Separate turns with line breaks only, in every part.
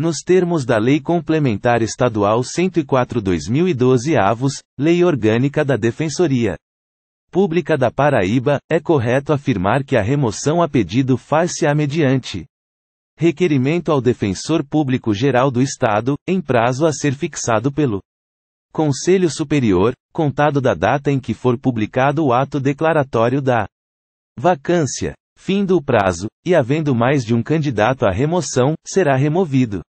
Nos termos da Lei Complementar Estadual 104/2012 avos, Lei Orgânica da Defensoria Pública da Paraíba, é correto afirmar que a remoção a pedido far-se-á mediante requerimento ao Defensor Público Geral do Estado, em prazo a ser fixado pelo Conselho Superior, contado da data em que for publicado o ato declaratório da vacância. Fim do prazo, e havendo mais de um candidato à remoção, será removido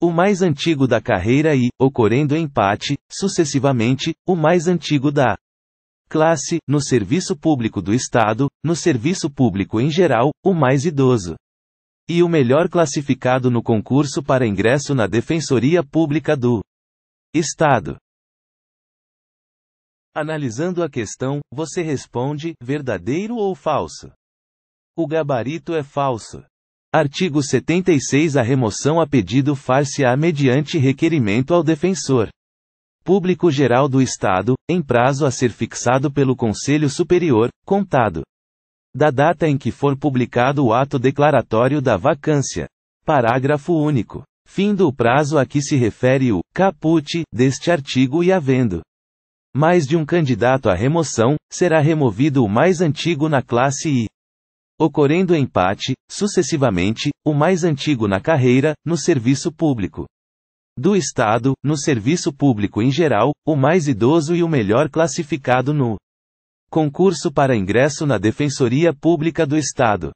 o mais antigo da carreira e, ocorrendo empate, sucessivamente, o mais antigo da classe, no serviço público do Estado, no serviço público em geral, o mais idoso. E o melhor classificado no concurso para ingresso na Defensoria Pública do Estado. Analisando a questão, você responde: verdadeiro ou falso? O gabarito é falso. Artigo 76 A remoção a pedido far-se-á mediante requerimento ao defensor público geral do Estado, em prazo a ser fixado pelo Conselho Superior, contado da data em que for publicado o ato declaratório da vacância. Parágrafo único. Fim do prazo a que se refere o caput deste artigo e havendo mais de um candidato à remoção, será removido o mais antigo na classe I. Ocorrendo empate, sucessivamente, o mais antigo na carreira, no serviço público do Estado, no serviço público em geral, o mais idoso e o melhor classificado no concurso para ingresso na Defensoria Pública do Estado.